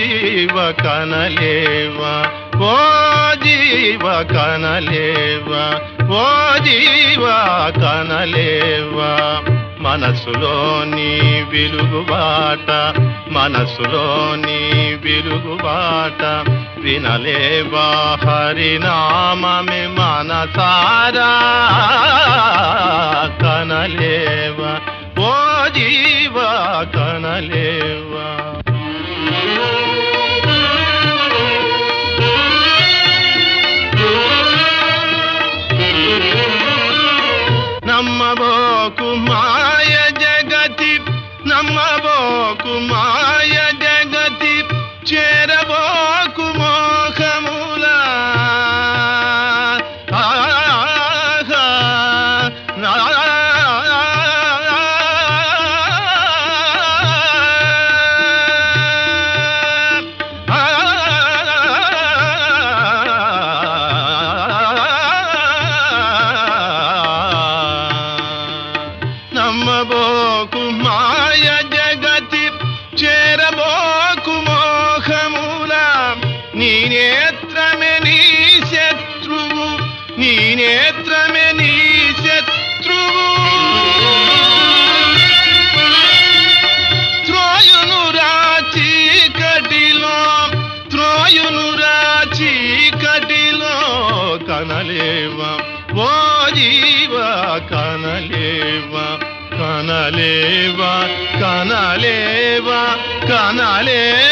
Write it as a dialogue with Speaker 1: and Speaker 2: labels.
Speaker 1: జీవ కనలేవా? ఓ జీవ కనలేవా? ఓ జీవ కనలేవా? మనసులోని వెలుగుబాట మనసులోని వెలుగుబాట వినలేవా? హరినామమి మనసారా కనలేవా? ఓ జీవ కనలేవా? నమ్మబోకు మాయ నమ్మబోకు మాయ జగతి చేరబోకు మోహముల. నీ నేత్రమే నీ శత్రువు నీ నేత్రమే నీ శత్రువు. త్రోయును రాచి కటిలో త్రోయును రాచి కటిలో కనలేవా. ఓ జీవ కనలేవా. కనలేవా కనలేవా కనలేవా